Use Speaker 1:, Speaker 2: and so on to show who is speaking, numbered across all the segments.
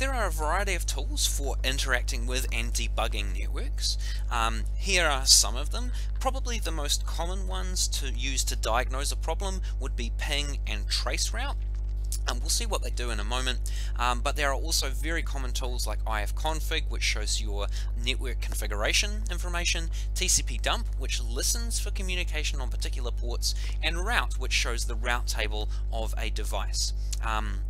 Speaker 1: there are a variety of tools for interacting with and debugging networks. Um, here are some of them. Probably the most common ones to use to diagnose a problem would be ping and traceroute. And we'll see what they do in a moment, um, but there are also very common tools like ifconfig, which shows your network configuration information, TCP dump, which listens for communication on particular ports, and route, which shows the route table of a device. Um,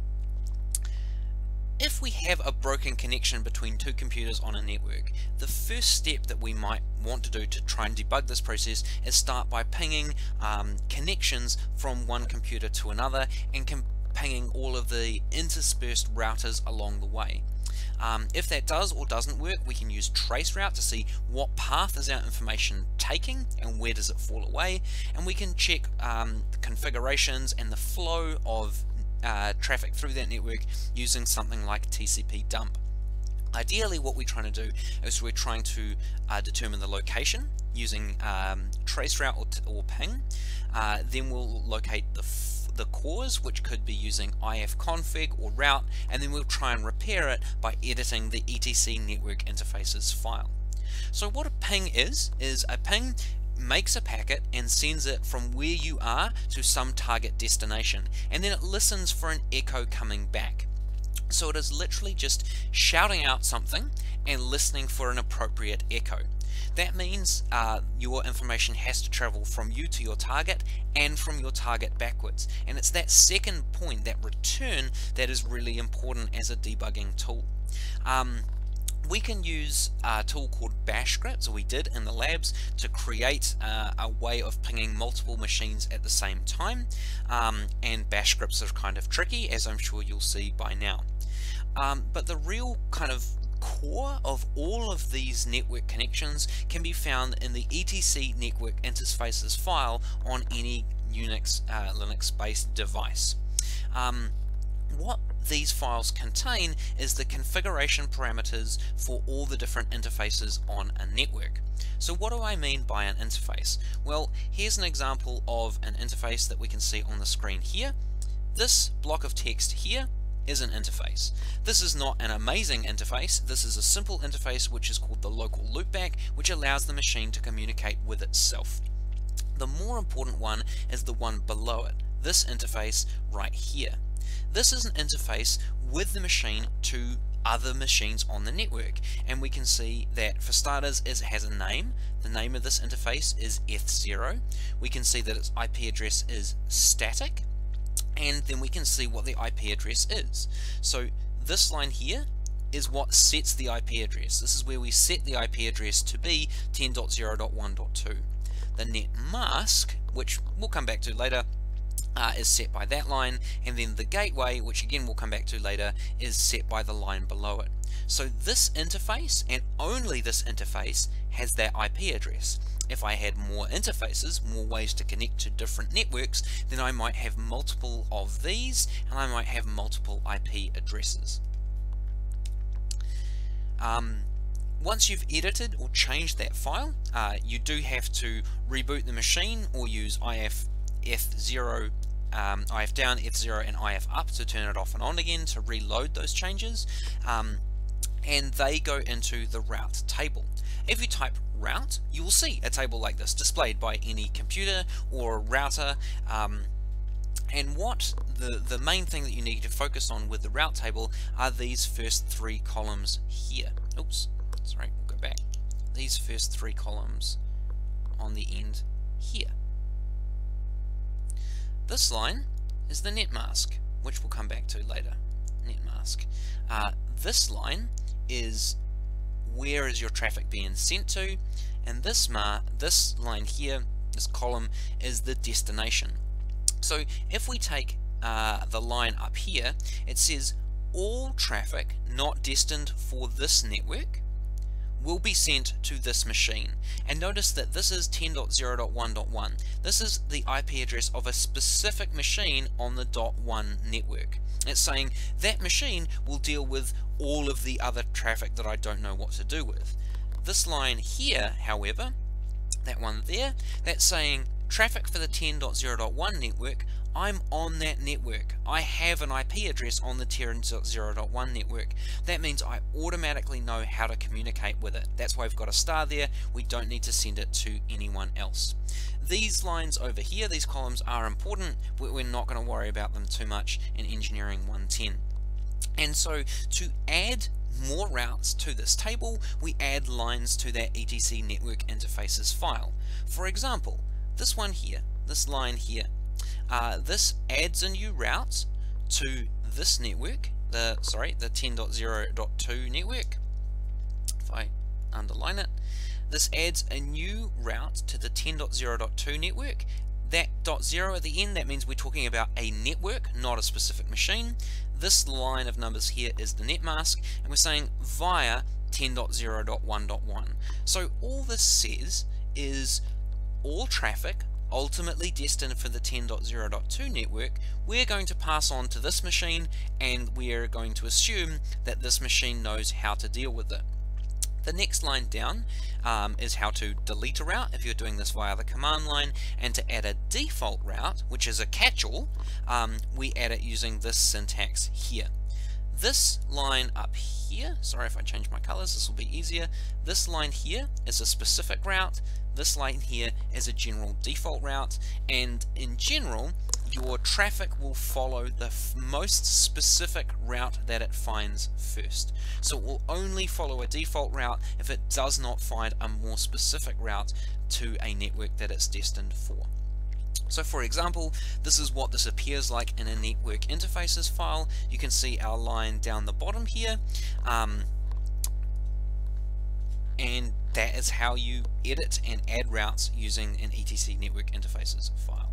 Speaker 1: if we have a broken connection between two computers on a network, the first step that we might want to do to try and debug this process is start by pinging um, connections from one computer to another and pinging all of the interspersed routers along the way. Um, if that does or doesn't work, we can use traceroute to see what path is our information taking and where does it fall away. And we can check um, the configurations and the flow of uh, traffic through that network using something like TCP dump. Ideally what we're trying to do is we're trying to uh, determine the location using um, traceroute or, or ping. Uh, then we'll locate the the cause, which could be using ifconfig or route, and then we'll try and repair it by editing the etc network interfaces file. So what a ping is, is a ping makes a packet and sends it from where you are to some target destination and then it listens for an echo coming back. So it is literally just shouting out something and listening for an appropriate echo. That means uh, your information has to travel from you to your target and from your target backwards. And it's that second point, that return, that is really important as a debugging tool. Um, we can use a tool called bash scripts, or we did in the labs, to create uh, a way of pinging multiple machines at the same time. Um, and bash scripts are kind of tricky, as I'm sure you'll see by now. Um, but the real kind of core of all of these network connections can be found in the etc network interfaces file on any Unix, uh, Linux based device. Um, what these files contain is the configuration parameters for all the different interfaces on a network. So what do I mean by an interface? Well, here's an example of an interface that we can see on the screen here. This block of text here is an interface. This is not an amazing interface, this is a simple interface which is called the local loopback, which allows the machine to communicate with itself. The more important one is the one below it, this interface right here. This is an interface with the machine to other machines on the network. And we can see that for starters it has a name. The name of this interface is eth0 we can see that its IP address is static. And then we can see what the IP address is. So this line here is what sets the IP address. This is where we set the IP address to be 10.0.1.2 the net mask which we'll come back to later uh, is set by that line and then the gateway which again we'll come back to later is set by the line below it. So this interface and only this interface has that IP address. If I had more interfaces more ways to connect to different networks then I might have multiple of these and I might have multiple IP addresses. Um, once you've edited or changed that file, uh, you do have to reboot the machine or use if eth0, um, IF down, eth0 and IF up to turn it off and on again to reload those changes. Um, and they go into the route table. If you type route, you will see a table like this displayed by any computer or router. Um, and what the, the main thing that you need to focus on with the route table are these first three columns here. Oops, sorry, we'll go back. These first three columns on the end here. This line is the net mask, which we'll come back to later. Net mask. Uh, this line is where is your traffic being sent to, and this mar this line here, this column, is the destination. So if we take uh, the line up here, it says all traffic not destined for this network will be sent to this machine. And notice that this is 10.0.1.1. This is the IP address of a specific machine on the .1 network. It's saying that machine will deal with all of the other traffic that I don't know what to do with. This line here, however, that one there, that's saying traffic for the 10.0.1 network, I'm on that network. I have an IP address on the 10.0.1 network. That means I automatically know how to communicate with it. That's why we've got a star there. We don't need to send it to anyone else. These lines over here, these columns are important, but we're not going to worry about them too much in Engineering 110. And so to add more routes to this table, we add lines to that ETC network interfaces file. For example, this one here, this line here, uh, this adds a new route to this network, the sorry, the 10.0.2 network. If I underline it, this adds a new route to the 10.0.2 network. That dot zero at the end, that means we're talking about a network, not a specific machine. This line of numbers here is the net mask, and we're saying via 10.0.1.1. So all this says is all traffic ultimately destined for the 10.0.2 network, we're going to pass on to this machine and we're going to assume that this machine knows how to deal with it. The next line down um, is how to delete a route if you're doing this via the command line and to add a default route, which is a catch-all, um, we add it using this syntax here. This line up here, sorry if I change my colors, this will be easier. This line here is a specific route. This line here is a general default route. And in general, your traffic will follow the most specific route that it finds first. So it will only follow a default route if it does not find a more specific route to a network that it's destined for. So for example, this is what this appears like in a network interfaces file. You can see our line down the bottom here. Um, and that is how you edit and add routes using an ETC network interfaces file.